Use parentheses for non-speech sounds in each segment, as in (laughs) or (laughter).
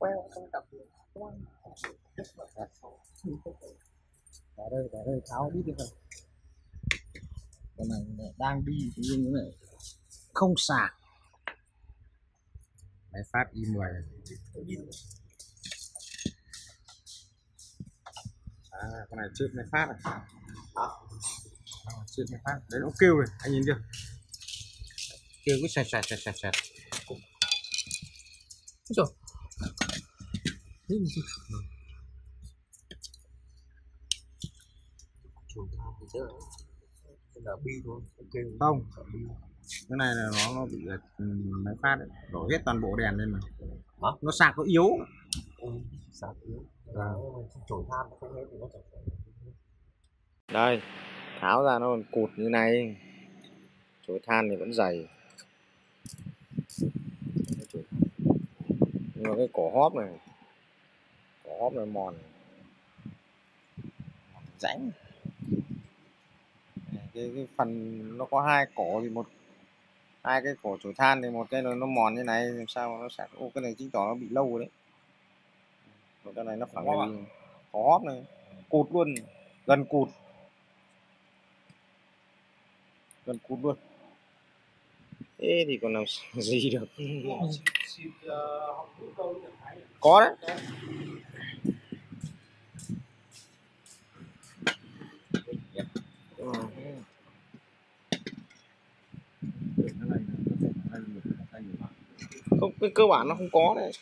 queo trong tập ở đây ở đây tháo đi được rồi cái này đang đi tự nhiên cái này? Không sạc máy phát i10 à con này chưa máy phát này à, chưa máy phát. Đấy nó kêu rồi anh nhìn chưa? Kêu cứ sẹt sẹt sẹt sẹt sẹt rồi thế gì chứ chủ tham thì chứ là bi thôi ok không. Cái này là nó nó bị ừ, máy phát đấy. đổ hết toàn bộ đèn lên mà. Hả? nó sạc nó yếu. Ừ, sạc yếu. Là chổi than không hết thì nó chẳng đây tháo ra nó còn cụt như này. Chổi than thì vẫn dày. Nhưng mà cái cổ hóp này hóp này mòn. Rãnh. Cái, cái phần nó có hai cổ thì một hai cái cổ chổi than thì một cái nó, nó mòn như này làm sao mà nó sạc ô cái này chứng tỏ nó bị lâu rồi đấy. Một cái này nó hóp đi cổ hóp này. Cụt luôn. Gần cụt. Gần cụt luôn. Thế thì còn làm (laughs) gì được? Có đấy Ừ không cái cơ bản nó không có đấy.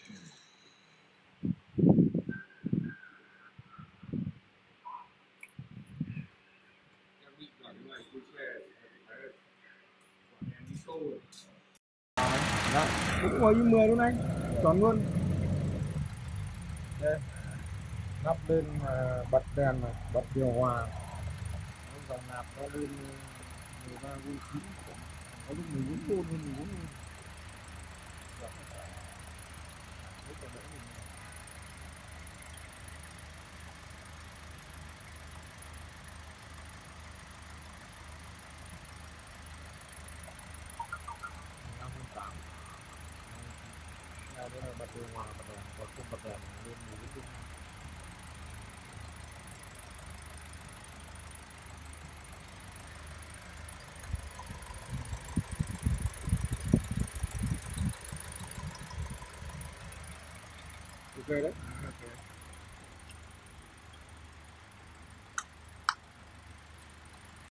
Đó, cũng ngồi như 10 luôn anh chuẩn luôn. Đây Nắp lên mà bật đèn này bật điều hòa. Dòng nạp nó lên 13 V 9 có lúc 14 V hơn 14 V cái này bật điều hòa bật đèn và không bật đèn lên 14 V ok đấy.